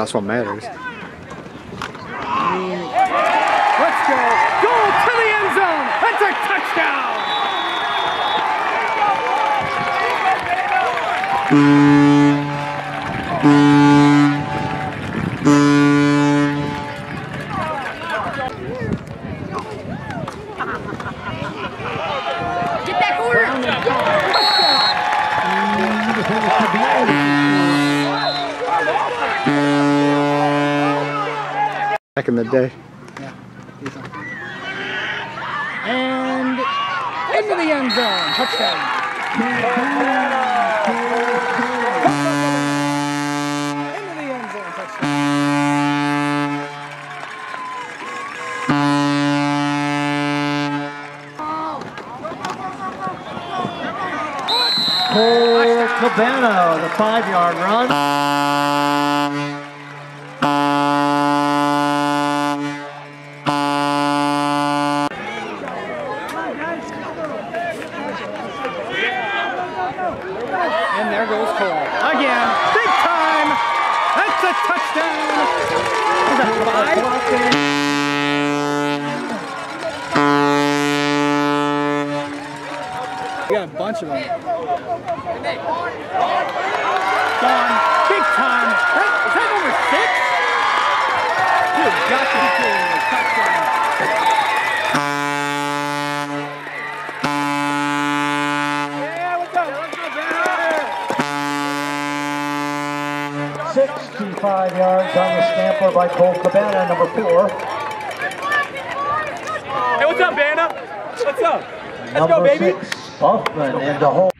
That's what matters. Let's go. Goal to the end zone. That's a touchdown. Get that corner! Back in the day. And into the end zone. Touchdown. Into the end zone. Touchdown. Cole Cabana, the five-yard run. And there goes Cole. Again. Big time. That's a touchdown. Is that five? We got a bunch of them. Gone. Big time. Is that number six? You've got to be kidding me. Touchdown. Yeah, what's up? What's up, 65 yards on the scamper by Cole Cabana, number four. Hey, what's up, Banda? What's up? Let's number go, baby. six, Buffman, and the whole.